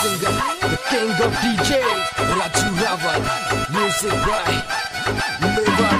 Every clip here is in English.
singer, the king of DJs, Raju Ravan, music by Levi.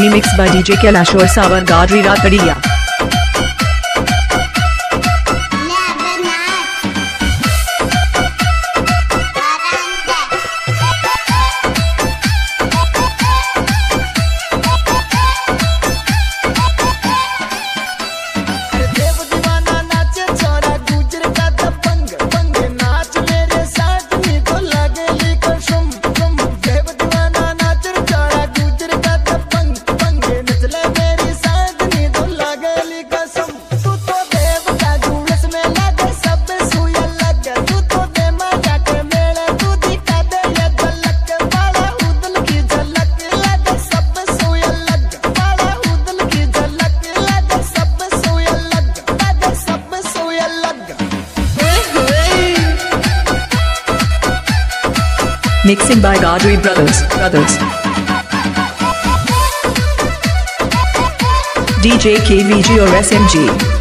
Remix by DJ Kailash और सावर गाड़ी रात बढ़िया Mixing by Godfrey Brothers. Brothers. DJ KVG or SMG.